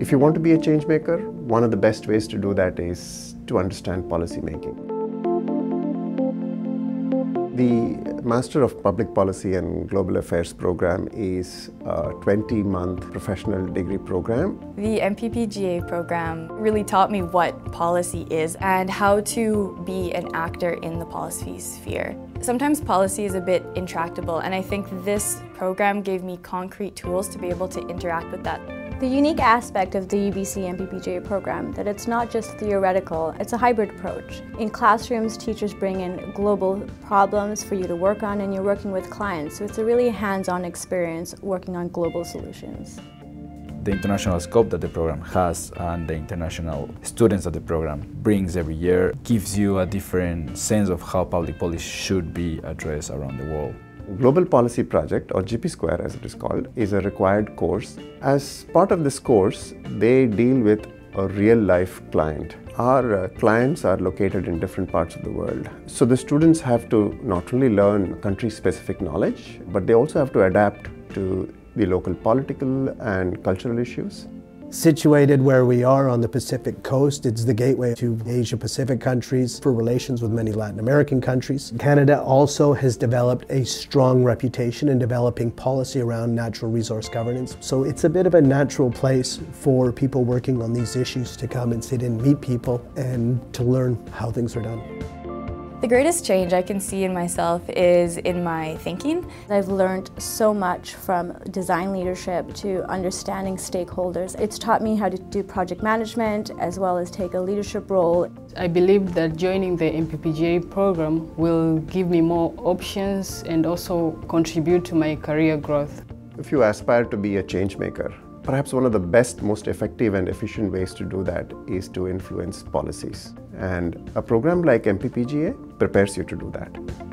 If you want to be a change maker, one of the best ways to do that is to understand policy making. The Master of Public Policy and Global Affairs program is a 20-month professional degree program. The MPPGA program really taught me what policy is and how to be an actor in the policy sphere. Sometimes policy is a bit intractable and I think this program gave me concrete tools to be able to interact with that. The unique aspect of the UBC MPPGA program that it's not just theoretical, it's a hybrid approach. In classrooms, teachers bring in global problems for you to work on and you're working with clients, so it's a really hands-on experience working on global solutions. The international scope that the program has and the international students that the program brings every year gives you a different sense of how public policy should be addressed around the world. Global Policy Project, or GP Square as it is called, is a required course. As part of this course, they deal with a real life client. Our uh, clients are located in different parts of the world. So the students have to not only learn country specific knowledge, but they also have to adapt to the local political and cultural issues. Situated where we are on the Pacific coast, it's the gateway to Asia Pacific countries for relations with many Latin American countries. Canada also has developed a strong reputation in developing policy around natural resource governance. So it's a bit of a natural place for people working on these issues to come and sit and meet people and to learn how things are done. The greatest change I can see in myself is in my thinking. I've learned so much from design leadership to understanding stakeholders. It's taught me how to do project management as well as take a leadership role. I believe that joining the MPPGA program will give me more options and also contribute to my career growth. If you aspire to be a change maker, Perhaps one of the best, most effective and efficient ways to do that is to influence policies. And a program like MPPGA prepares you to do that.